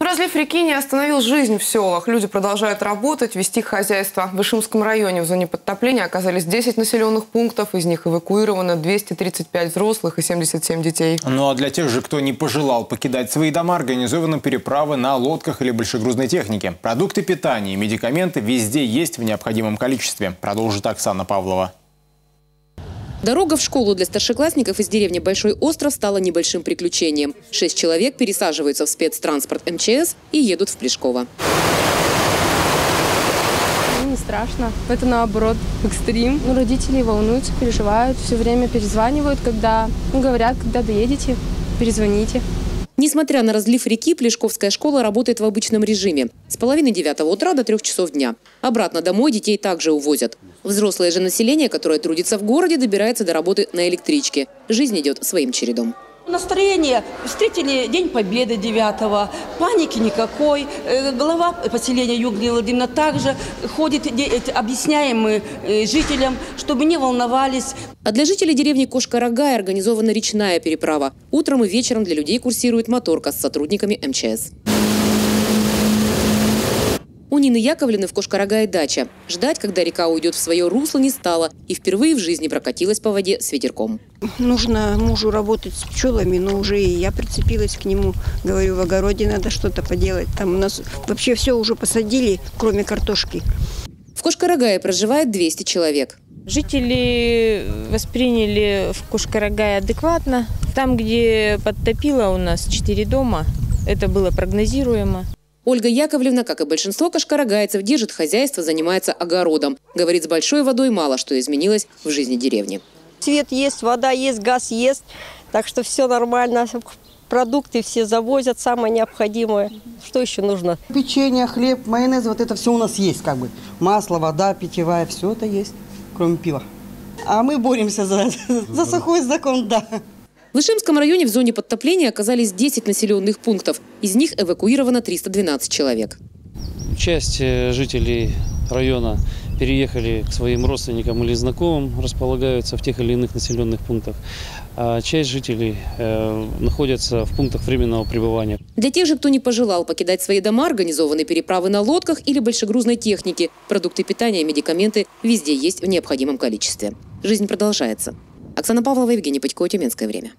Разлив реки не остановил жизнь в селах. Люди продолжают работать, вести хозяйство. В Ишимском районе в зоне подтопления оказались 10 населенных пунктов. Из них эвакуировано 235 взрослых и 77 детей. Ну а для тех же, кто не пожелал покидать свои дома, организованы переправы на лодках или большегрузной технике. Продукты питания и медикаменты везде есть в необходимом количестве. Продолжит Оксана Павлова. Дорога в школу для старшеклассников из деревни Большой Остров стала небольшим приключением. Шесть человек пересаживаются в спецтранспорт МЧС и едут в Плешково. Ну, не страшно. Это наоборот экстрим. Ну, родители волнуются, переживают, все время перезванивают, когда ну, говорят, когда доедете, перезвоните. Несмотря на разлив реки, Плешковская школа работает в обычном режиме. С половины девятого утра до трех часов дня. Обратно домой детей также увозят. Взрослое же население, которое трудится в городе, добирается до работы на электричке. Жизнь идет своим чередом. Настроение. Встретили День Победы 9 паники никакой. Э, глава поселения Югли Владимировна также ходит, объясняем мы э, жителям, чтобы не волновались. А для жителей деревни Кошка-Рогая организована речная переправа. Утром и вечером для людей курсирует моторка с сотрудниками МЧС. У Нины Яковлевны в Кошкарагае дача. Ждать, когда река уйдет в свое русло, не стало. И впервые в жизни прокатилась по воде с ветерком. Нужно мужу работать с пчелами, но уже и я прицепилась к нему. Говорю, в огороде надо что-то поделать. Там у нас вообще все уже посадили, кроме картошки. В Кошкарагае проживает 200 человек. Жители восприняли в Кушкарагае адекватно. Там, где подтопило у нас 4 дома, это было прогнозируемо. Ольга Яковлевна, как и большинство кашкарагайцев, держит хозяйство, занимается огородом. Говорит, с большой водой мало что изменилось в жизни деревни. Свет есть, вода есть, газ есть, так что все нормально. Продукты все завозят, самое необходимое. Что еще нужно? Печенье, хлеб, майонез, вот это все у нас есть как бы. Масло, вода питьевая, все это есть, кроме пива. А мы боремся за, за сухой закон, да. В Ишимском районе в зоне подтопления оказались 10 населенных пунктов. Из них эвакуировано 312 человек. Часть э, жителей района переехали к своим родственникам или знакомым, располагаются в тех или иных населенных пунктах. А часть жителей э, находятся в пунктах временного пребывания. Для тех же, кто не пожелал покидать свои дома, организованы переправы на лодках или большегрузной технике. Продукты питания и медикаменты везде есть в необходимом количестве. Жизнь продолжается. Оксана Павлова, Евгений Патько, Тюменское время.